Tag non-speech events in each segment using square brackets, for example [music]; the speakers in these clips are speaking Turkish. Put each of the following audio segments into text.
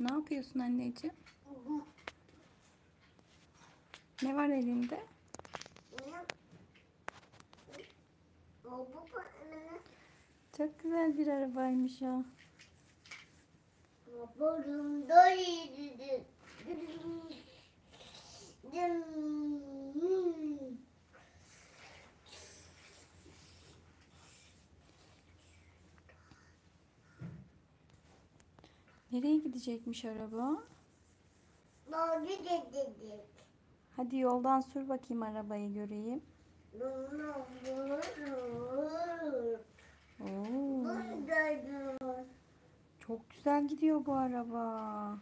Ne yapıyorsun anneciğim? Ne var elinde? Çok güzel bir arabaymış o. Burnumda yedi. Nereye gidecekmiş araba? Doğru dedik. Hadi yoldan sür bakayım arabayı göreyim. Oo, çok güzel gidiyor bu araba.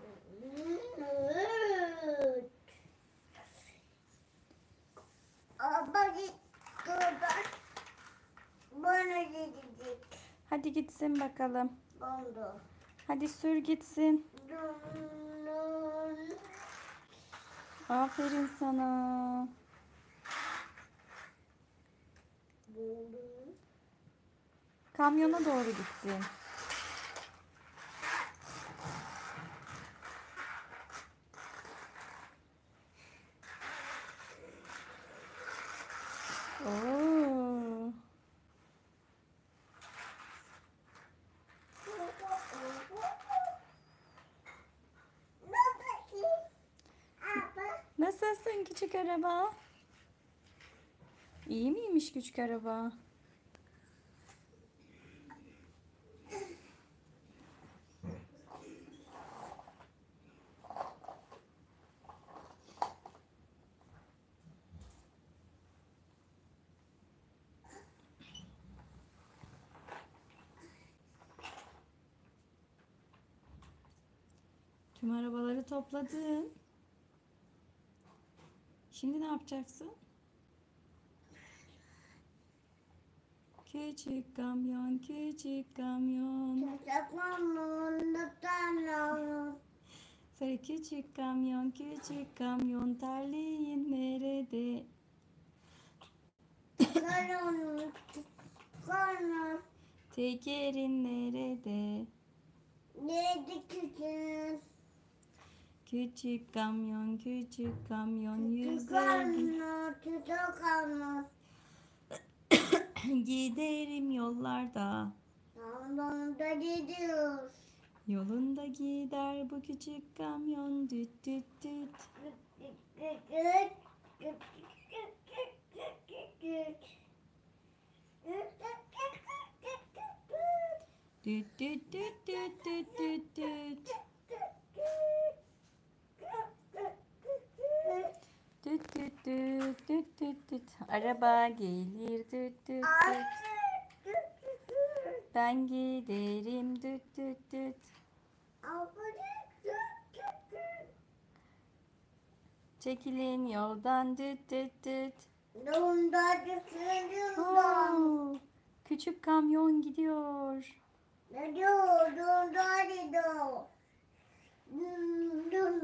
Gidecek. Hadi gitsin bakalım. Oldu. Hadi sür gitsin. Aferin sana. Kamyona doğru gitsin. Oo. Nasılsın küçük araba? İyi miymiş küçük araba? Tüm arabaları topladın. Şimdi ne yapacaksın? Küçük kamyon, küçük kamyon. Sarı küçük kamyon, küçük kamyon. Terliğin nerede? Tekerin nerede? Nerede küçük? Küçük kamyon, küçük kamyon. Yüzer küçük alma. [coughs] giderim yollarda. Yolunda gidiyoruz. Yolunda gider bu küçük kamyon. Düt düt düt. Düt düt düt düt düt düt düt. Düt düt düt düt düt düt. Araba gelir düt düt düt. Ben giderim düt düt düt. Çekilin yoldan düt düt düt. Oo, küçük kamyon gidiyor. Gidiyor, yolunda gidiyor. Dum, dum,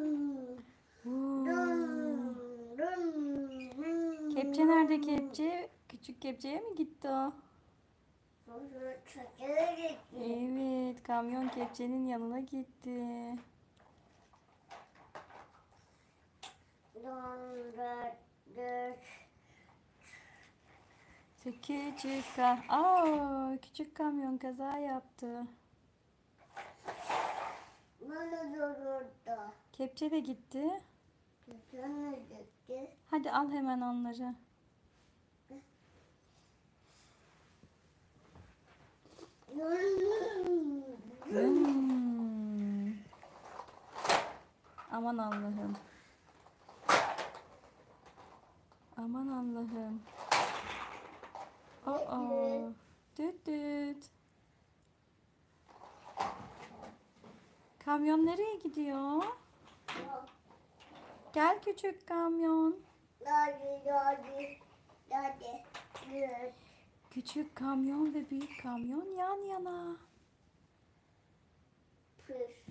Oo. dum, dum. Kepçe nerede kepçe? Küçük kepçeye mi gitti o? Evet, kamyon kepçenin yanına gitti. Küçük ka küçük kamyon kaza yaptı. Kepçe de gitti. Hadi al hemen onları. Hmm. Aman Allah'ım. Aman Allah'ım. Aa, düt düt. Kamyon nereye gidiyor? Gel küçük kamyon. Daddy, daddy, daddy. Küçük kamyon ve büyük kamyon yan yana. Püf.